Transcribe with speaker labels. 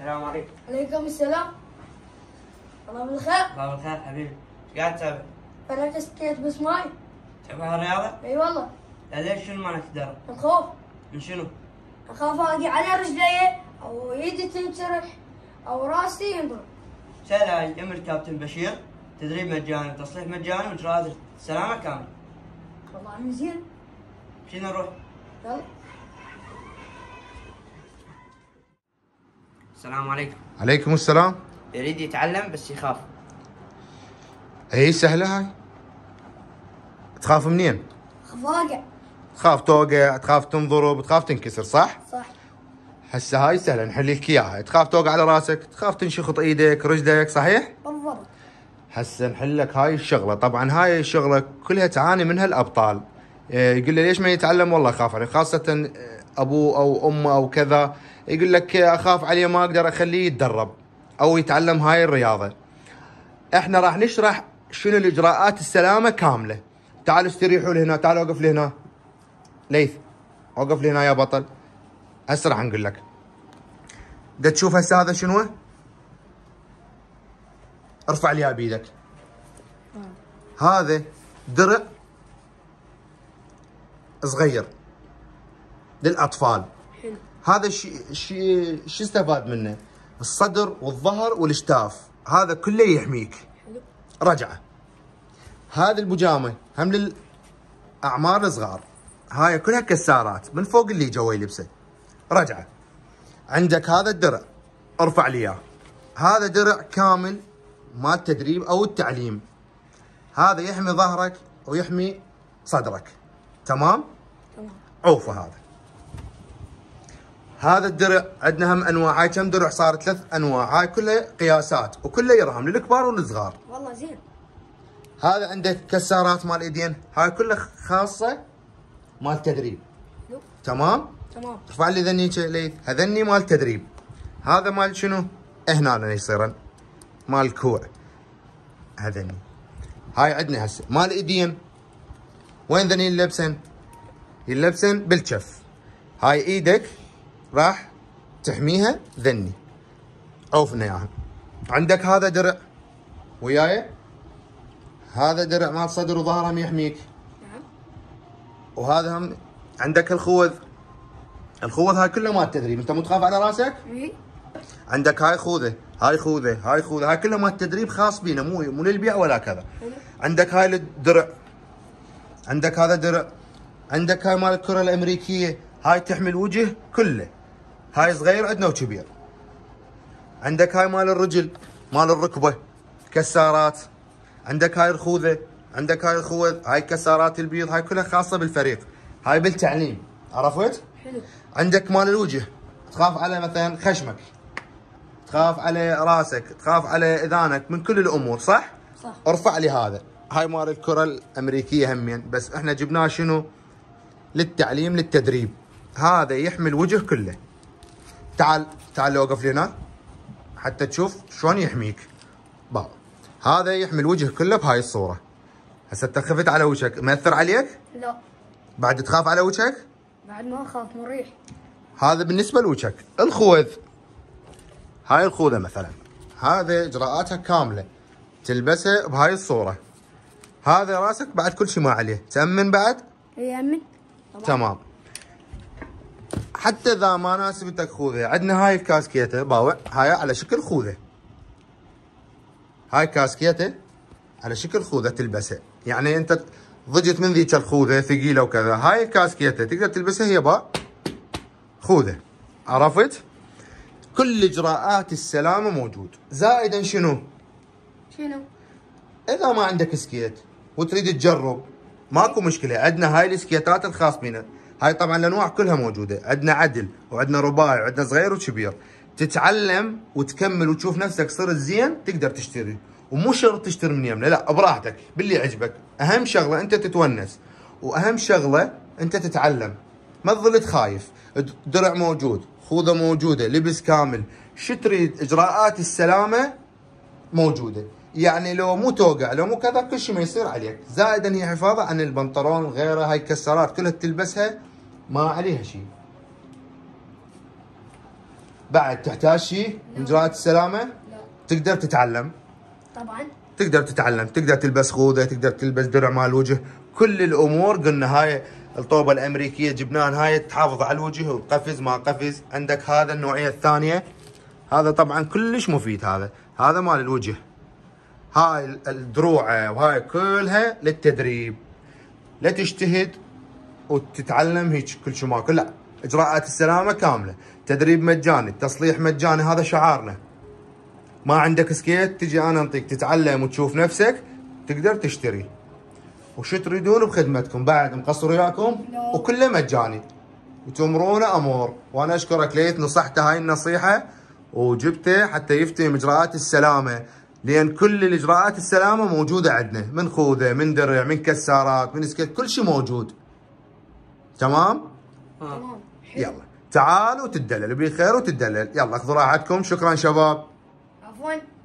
Speaker 1: السلام عليكم.
Speaker 2: عليكم السلام. الله بالخير.
Speaker 1: الله بالخير حبيبي. إيش قاعد تسوي؟
Speaker 2: فرقت سكيت بس ماي
Speaker 1: تبغى الرياضة؟
Speaker 2: إي والله.
Speaker 1: ليش شنو ما تقدر؟
Speaker 2: الخوف.
Speaker 1: من شنو؟
Speaker 2: اخاف اقي على رجلي أو يدي تنشرح أو راسي ينضرب
Speaker 1: سأل هاي ام الكابتن بشير تدريب مجاني وتصليح مجاني واجراءات السلامة كاملة.
Speaker 2: والله زين
Speaker 1: شنو نروح؟
Speaker 2: يلا.
Speaker 1: السلام عليكم.
Speaker 3: عليكم السلام.
Speaker 1: يريد يتعلم بس يخاف.
Speaker 3: إي سهلة هاي. تخاف منين؟
Speaker 2: اخاف اقع
Speaker 3: تخاف توقع تخاف تنضرب تخاف تنكسر صح؟
Speaker 2: صح.
Speaker 3: هسه هاي سهلة نحل لك إياها. تخاف توقع على راسك تخاف تنشخط إيدك رجلك صحيح؟
Speaker 2: بالضبط.
Speaker 3: هسه نحل لك هاي الشغلة. طبعا هاي الشغلة كلها تعاني منها الأبطال. يقول له ليش ما يتعلم؟ والله اخاف عليه إيه، أبوه أو أمه أو كذا يقول لك أخاف عليه ما أقدر أخليه يتدرب أو يتعلم هاي الرياضة. إحنا راح نشرح شنو الإجراءات السلامة كاملة. تعالوا استريحوا لهنا تعالوا وقف لهنا. ليث وقف لهنا يا بطل. هسه راح نقول لك. دا تشوف هسه هذا شنو؟ ارفع لي بيدك. هذا درع صغير. للأطفال.
Speaker 2: حلو.
Speaker 3: هذا شيء شيء شو استفاد منه؟ الصدر والظهر والاشتاف هذا كله يحميك.
Speaker 2: حلو.
Speaker 3: رجعة. هذه البجامه هم للأعمار الصغار. هاي كلها كسارات من فوق اللي جوا يلبسه. رجعة. عندك هذا الدرع. ارفع لي إياه. هذا درع كامل مال التدريب أو التعليم. هذا يحمي ظهرك ويحمي صدرك. تمام؟
Speaker 2: تمام.
Speaker 3: عوفه هذا. هذا الدرع عندنا هم انواع هاي كم درع صار؟ ثلاث انواع هاي كلها قياسات وكلها يرهم للكبار والصغار
Speaker 2: والله زين.
Speaker 3: هذا عندك كسارات مال إيدين هاي كلها خاصة مال تدريب. تمام؟
Speaker 2: تمام.
Speaker 3: ارفع لي ذنيك ليث هذني مال تدريب. هذا مال شنو؟ هنا يصيرن. مال كوع. هذني. هاي عندنا هسه. مال إيدين. وين ذني يلبسن يلبسن بالكف. هاي إيدك راح تحميها ذني. عوفنا اياها عندك هذا درع وياي؟ هذا درع مال صدر وظهر هم يحميك.
Speaker 2: نعم.
Speaker 3: وهذا هم عندك الخوذ. الخوذ هاي كلها مال تدريب أنت مو تخاف على راسك؟
Speaker 2: إي.
Speaker 3: عندك هاي خوذة. هاي خوذة. هاي خوذة. هاي كلها مال تدريب خاص بينا. مو مو للبيع ولا كذا. عندك هاي الدرع. عندك هذا درع. عندك هاي مال الكرة الأمريكية. هاي تحمي الوجه كله. هاي صغير عندنا وكبير. عندك هاي مال الرجل مال الركبة كسارات. عندك هاي الخوذة عندك هاي الخوذ هاي كسارات البيض هاي كلها خاصة بالفريق. هاي بالتعليم عرفت؟
Speaker 2: حلو.
Speaker 3: عندك مال الوجه تخاف على مثلا خشمك تخاف على راسك تخاف على إذانك من كل الأمور صح؟
Speaker 2: صح.
Speaker 3: ارفع لي هذا. هاي مال الكرة الأمريكية همين بس إحنا جبناه شنو؟ للتعليم للتدريب. هذا يحمي الوجه كله. تعال تعال وقف لي هنا حتى تشوف شلون يحميك. با. هذا يحمي الوجه كله بهاي الصورة. هسه انت خفت على وجهك. مأثر عليك؟
Speaker 2: لا.
Speaker 3: بعد تخاف على وجهك؟
Speaker 2: بعد ما أخاف مريح
Speaker 3: هذا بالنسبة لوجهك. الخوذ. هاي الخوذة مثلا. هذا إجراءاتها كاملة. تلبسها بهاي الصورة. هذا راسك بعد كل شيء ما عليه. تأمن بعد؟
Speaker 2: اي امن
Speaker 3: تمام. حتى إذا ما ناسبتك خوذة. عندنا هاي الكاسكيته باوع. هاي على شكل خوذة. هاي كاسكيته على شكل خوذة تلبسها يعني أنت ضجت من ذيك الخوذة ثقيلة وكذا. هاي الكاسكيته تقدر تلبسها هي با خوذة. عرفت؟ كل إجراءات السلامه موجود. زائدا شنو؟
Speaker 2: شنو؟
Speaker 3: إذا ما عندك skate وتريد تجرب ماكو مشكلة. عندنا هاي السكيتات الخاص بنا هاي طبعا الأنواع كلها موجودة. عندنا عدل وعندنا رباعي وعندنا صغير وكبير. تتعلم وتكمل وتشوف نفسك صرت زين تقدر تشتري. ومو شرط تشتري من يمنا لا براحتك باللي يعجبك. أهم شغلة أنت تتونس وأهم شغلة أنت تتعلم. ما تظل خايف درع موجود خوذة موجودة لبس كامل شو تريد إجراءات السلامة موجودة. يعني لو مو توقع لو مو كذا كل شيء ما يصير عليك. زائدا هي حفاظة عن البنطلون غيره هاي كسرات كلها تلبسها ما عليها شيء. بعد تحتاج شيء؟ من اجراءات السلامة؟
Speaker 2: لا.
Speaker 3: تقدر تتعلم.
Speaker 2: طبعا.
Speaker 3: تقدر تتعلم. تقدر تلبس خوذة تقدر تلبس درع مال الوجه كل الأمور قلنا هاي الطوبة الأمريكية جبناها هاي تحافظ على الوجه وقفز ما قفز. عندك هذا النوعية الثانية. هذا طبعا كلش مفيد هذا. هذا مال الوجه. هاي الدروع وهاي كلها للتدريب لا تجتهد وتتعلم هيك كل شو ماكو لا إجراءات السلامة كاملة تدريب مجاني تصليح مجاني هذا شعارنا. ما عندك سكيت تجي أنا أنطيك تتعلم وتشوف نفسك تقدر تشتري. وشو تريدون بخدمتكم؟ بعد مقصر وياكم. وكله مجاني. وتمرونه أمور. وأنا أشكرك ليت نصحته هاي النصيحة وجبته حتى يفتهم إجراءات السلامة. لأن كل الإجراءات السلامة موجودة عندنا من خوذة من درع من كسارات من سكيت كل شيء موجود. تمام.
Speaker 2: تمام.
Speaker 3: يلا. تعالوا تدلل بخير وتدلل. يلا خذوا راحتكم. شكرا شباب.
Speaker 2: عفوا.